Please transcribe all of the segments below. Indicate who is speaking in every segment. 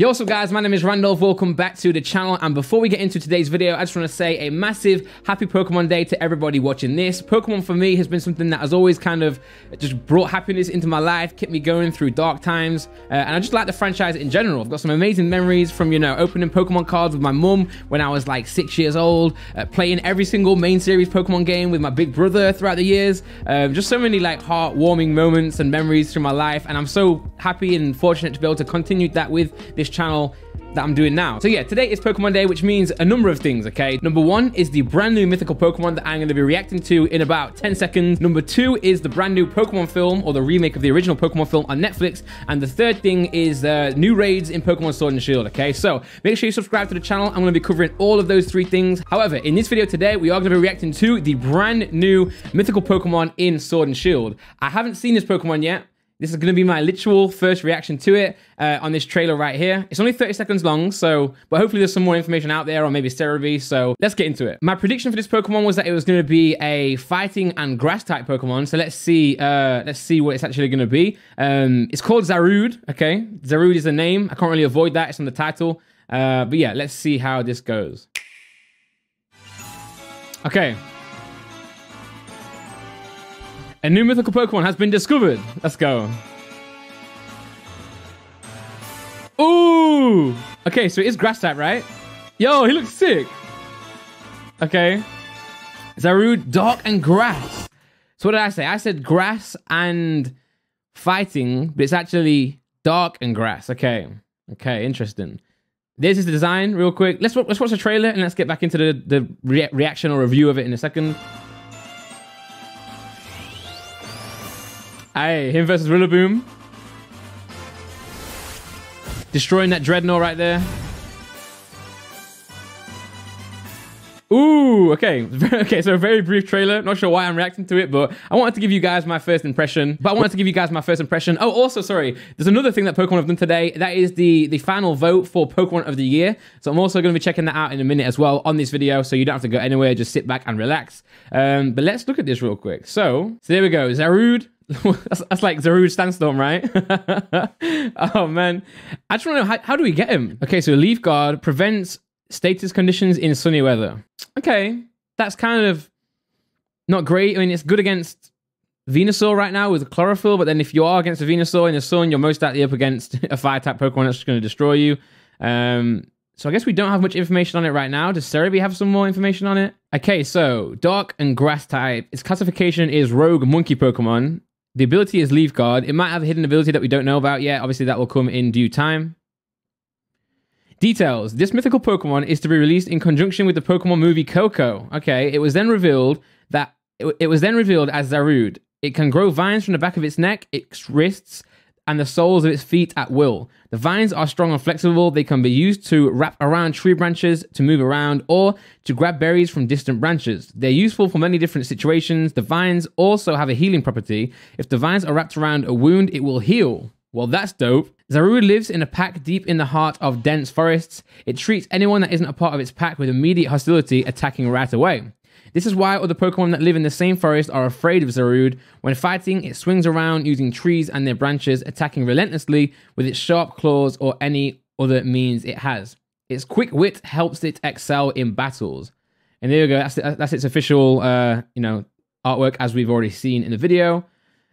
Speaker 1: Yo, what's up guys? My name is Randolph. Welcome back to the channel. And before we get into today's video, I just want to say a massive happy Pokemon Day to everybody watching this. Pokemon for me has been something that has always kind of just brought happiness into my life, kept me going through dark times. Uh, and I just like the franchise in general. I've got some amazing memories from, you know, opening Pokemon cards with my mum when I was like six years old, uh, playing every single main series Pokemon game with my big brother throughout the years. Um, just so many like heartwarming moments and memories through my life. And I'm so happy and fortunate to be able to continue that with this channel that I'm doing now. So yeah, today is Pokemon Day, which means a number of things, okay? Number one is the brand new mythical Pokemon that I'm gonna be reacting to in about 10 seconds. Number two is the brand new Pokemon film or the remake of the original Pokemon film on Netflix. And the third thing is uh, new raids in Pokemon Sword and Shield, okay? So make sure you subscribe to the channel. I'm gonna be covering all of those three things. However, in this video today, we are gonna be reacting to the brand new mythical Pokemon in Sword and Shield. I haven't seen this Pokemon yet. This is going to be my literal first reaction to it uh, on this trailer right here. It's only 30 seconds long, so, but hopefully there's some more information out there, or maybe Serebii, so let's get into it. My prediction for this Pokemon was that it was going to be a fighting and grass type Pokemon, so let's see, uh, let's see what it's actually going to be. Um, it's called Zarude, okay? Zarude is the name. I can't really avoid that. It's on the title. Uh, but yeah, let's see how this goes. Okay, a new mythical Pokemon has been discovered. Let's go. Ooh! Okay, so it is grass type, right? Yo, he looks sick. Okay. Zarude, dark and grass. So what did I say? I said grass and fighting, but it's actually dark and grass. Okay. Okay, interesting. This is the design, real quick. Let's let's watch the trailer and let's get back into the, the rea reaction or review of it in a second. Hey, him versus Rillaboom. Destroying that Dreadnought right there. Ooh, okay. okay, so a very brief trailer. Not sure why I'm reacting to it, but I wanted to give you guys my first impression. But I wanted to give you guys my first impression. Oh, also, sorry, there's another thing that Pokemon have done today. That is the, the final vote for Pokemon of the Year. So I'm also going to be checking that out in a minute as well on this video, so you don't have to go anywhere. Just sit back and relax. Um, but let's look at this real quick. So, so there we go. Zarude, that's, that's, like Zarude Sandstorm, right? oh man, I just want to know how, how, do we get him? Okay, so Leaf Guard prevents status conditions in sunny weather. Okay, that's kind of not great. I mean, it's good against Venusaur right now with chlorophyll, but then if you are against a Venusaur in the sun, you're most likely up against a fire type Pokemon that's just going to destroy you. Um, so I guess we don't have much information on it right now. Does Serebii have some more information on it? Okay, so dark and grass type. Its classification is rogue monkey Pokemon. The ability is Leaf Guard. It might have a hidden ability that we don't know about yet. Obviously, that will come in due time. Details. This mythical Pokemon is to be released in conjunction with the Pokemon movie Coco. Okay, it was then revealed that it was then revealed as Zarude. It can grow vines from the back of its neck, its wrists, and the soles of its feet at will. The vines are strong and flexible. They can be used to wrap around tree branches, to move around, or to grab berries from distant branches. They're useful for many different situations. The vines also have a healing property. If the vines are wrapped around a wound, it will heal. Well, that's dope. Zarude lives in a pack deep in the heart of dense forests. It treats anyone that isn't a part of its pack with immediate hostility, attacking right away. This is why other Pokemon that live in the same forest are afraid of Zarude. When fighting, it swings around using trees and their branches, attacking relentlessly with its sharp claws or any other means it has. Its quick wit helps it excel in battles. And there you go. That's, that's its official, uh, you know, artwork as we've already seen in the video.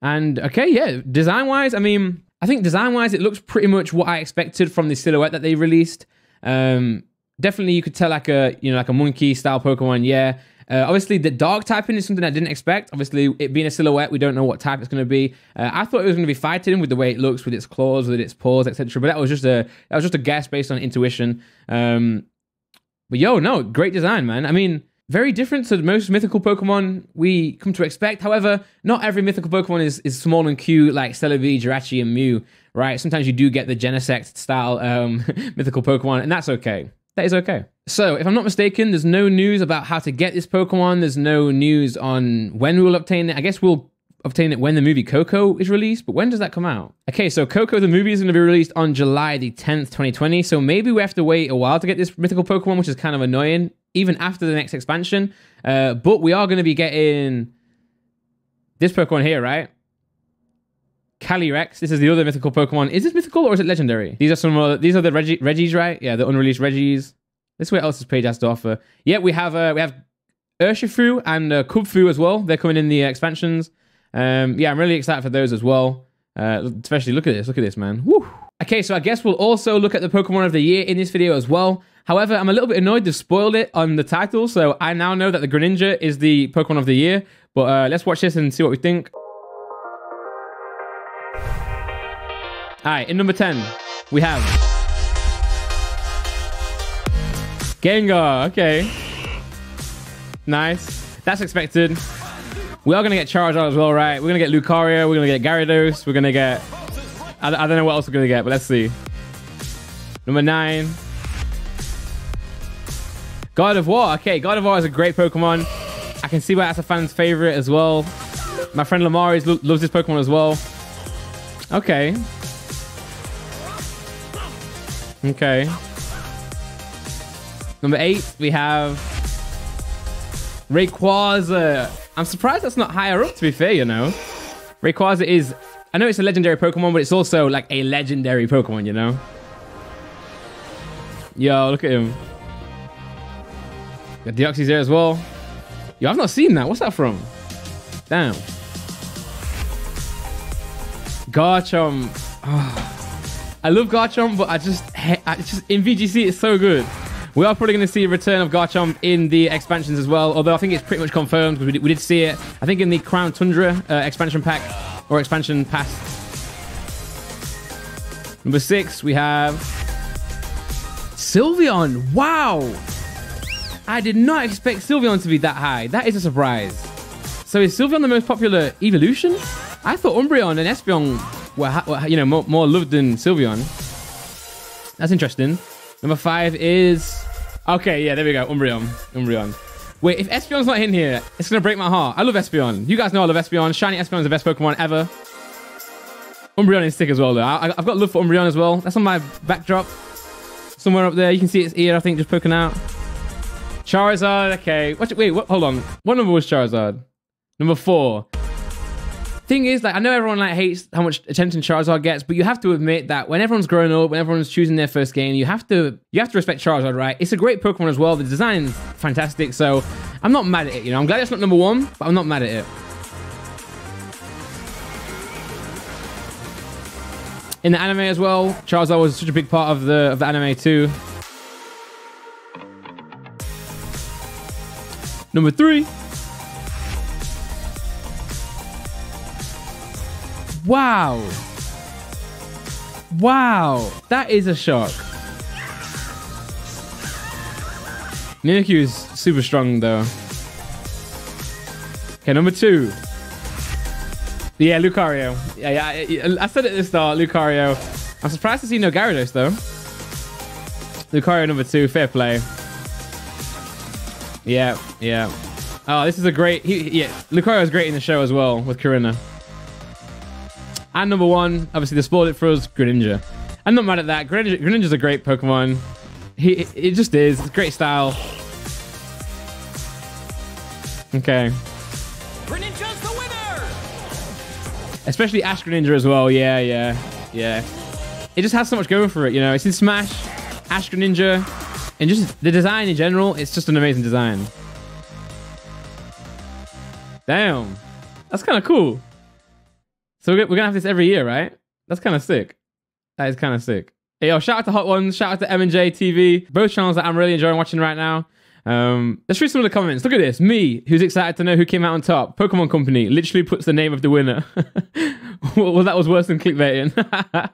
Speaker 1: And okay, yeah, design-wise, I mean, I think design-wise, it looks pretty much what I expected from the silhouette that they released. Um, definitely, you could tell like a, you know, like a monkey style Pokemon. Yeah, uh, obviously, the dark typing is something I didn't expect. Obviously, it being a silhouette, we don't know what type it's going to be. Uh, I thought it was going to be fighting with the way it looks, with its claws, with its paws, etc. But that was just a that was just a guess based on intuition. Um, but yo, no, great design, man. I mean, very different to most mythical Pokemon we come to expect. However, not every mythical Pokemon is, is small and cute like Celebi, Jirachi, and Mew, right? Sometimes you do get the Genesect style um, mythical Pokemon, and that's okay that is okay. So, if I'm not mistaken, there's no news about how to get this Pokemon. There's no news on when we'll obtain it. I guess we'll obtain it when the movie Coco is released, but when does that come out? Okay, so Coco the movie is going to be released on July the 10th, 2020. So maybe we have to wait a while to get this mythical Pokemon, which is kind of annoying, even after the next expansion. Uh, but we are going to be getting this Pokemon here, right? Calyrex. This is the other mythical Pokemon. Is this mythical or is it legendary? These are some. Uh, these are the Regi- Regis, right? Yeah, the unreleased Regis. Let's see what else this page has to offer. Yeah, we have uh, we have Urshifu and uh, Kubfu as well. They're coming in the expansions. Um, yeah, I'm really excited for those as well. Uh, especially look at this. Look at this, man. Woo. Okay, so I guess we'll also look at the Pokemon of the year in this video as well. However, I'm a little bit annoyed they've spoiled it on the title, so I now know that the Greninja is the Pokemon of the year. But uh, let's watch this and see what we think. All right, in number 10, we have Gengar. Okay. Nice. That's expected. We are going to get Charizard as well, right? We're going to get Lucario. We're going to get Gyarados. We're going to get... I, don't know what else we're going to get, but let's see. Number 9. Gardevoir. Okay, Gardevoir is a great Pokemon. I can see why that's a fan's favorite as well. My friend Lamar lo loves this Pokemon as well. Okay. Okay. Number eight, we have Rayquaza. I'm surprised that's not higher up, to be fair, you know. Rayquaza is, I know it's a legendary Pokemon, but it's also like a legendary Pokemon, you know. Yo, look at him. Got Deoxys there as well. Yo, I've not seen that. What's that from? Damn. Garchomp. Oh. I love Garchomp, but I just, I just in VGC it's so good. We are probably going to see a return of Garchomp in the expansions as well, although I think it's pretty much confirmed because we, did, we did see it. I think in the Crown Tundra uh, expansion pack or expansion pass. Number six, we have Sylveon. Wow. I did not expect Sylveon to be that high. That is a surprise. So is Sylveon the most popular evolution? I thought Umbreon and Espeon were, you know, more, more loved than Sylveon. That's interesting. Number five is... Okay, yeah, there we go. Umbreon. Umbreon. Wait, if Espeon's not in here, it's going to break my heart. I love Espeon. You guys know I love Espeon. Shiny Espeon is the best Pokemon ever. Umbreon is sick as well, though. I, have got love for Umbreon as well. That's on my backdrop. Somewhere up there. You can see its ear, I think, just poking out. Charizard. Okay. What, wait, what, hold on. What number was Charizard? Number four thing is, like, I know everyone like hates how much attention Charizard gets, but you have to admit that when everyone's growing up, when everyone's choosing their first game, you have to you have to respect Charizard, right? It's a great Pokemon as well. The design's fantastic, so I'm not mad at it. You know, I'm glad it's not number one, but I'm not mad at it. In the anime as well, Charizard was such a big part of the of the anime too. Number three. Wow. Wow. That is a shock. Mimikyu is super strong though. Okay, number two. Yeah, Lucario. Yeah, yeah, I said it at the start, Lucario. I'm surprised to see no Gyarados though. Lucario number two, fair play. Yeah, yeah. Oh, this is a great. He, yeah, Lucario is great in the show as well with Korrina. And number one, obviously they spoiled it for us, Greninja. I'm not mad at that. Greninja, Greninja's a great Pokemon. He, it just is. It's great style. Okay. Greninja's the winner! Especially Ash Greninja as well. Yeah, yeah, yeah. It just has so much going for it, you know. It's in Smash, Ash Greninja, and just the design in general, it's just an amazing design. Damn. That's kind of cool. So we're, gonna have this every year, right? That's kind of sick. That is kind of sick. Hey, yo, shout out to Hot Ones, shout out to M&J TV, both channels that I'm really enjoying watching right now. Um, let's read some of the comments. Look at this. Me, who's excited to know who came out on top. Pokemon Company literally puts the name of the winner. well, that was worse than clickbaiting.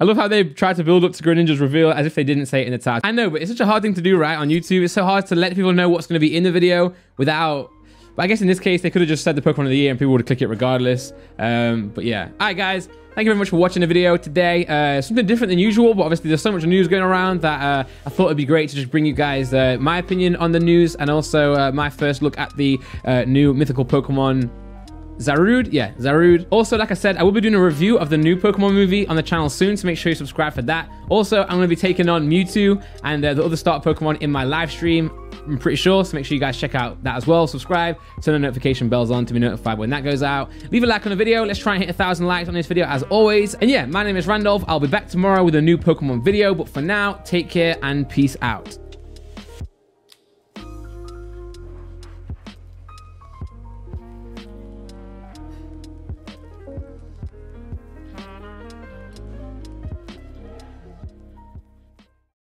Speaker 1: I love how they tried to build up to Greninja's reveal as if they didn't say it in the title. I know, but it's such a hard thing to do, right, on YouTube. It's so hard to let people know what's going to be in the video without but I guess in this case, they could have just said the Pokemon of the year and people would click it regardless. Um, but yeah. All right, guys. Thank you very much for watching the video today. Uh, something different than usual, but obviously there's so much news going around that uh, I thought it'd be great to just bring you guys uh, my opinion on the news and also uh, my first look at the uh, new mythical Pokemon Zarude, yeah, Zarud. Also, like I said, I will be doing a review of the new Pokemon movie on the channel soon, so make sure you subscribe for that. Also, I'm going to be taking on Mewtwo and uh, the other starter Pokemon in my live stream I'm pretty sure. So make sure you guys check out that as well. Subscribe, turn the notification bells on to be notified when that goes out. Leave a like on the video. Let's try and hit a thousand likes on this video as always. And yeah, my name is Randolph. I'll be back tomorrow with a new Pokemon video. But for now, take care and peace out.